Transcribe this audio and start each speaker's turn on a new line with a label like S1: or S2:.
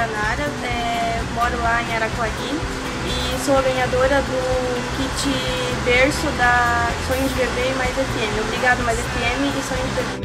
S1: Janara, é, moro lá em Araquari e sou a ganhadora do kit berço da Sonhos de Bebê e Mais FM. Obrigado, Mais FM e Sonhos de Bebê.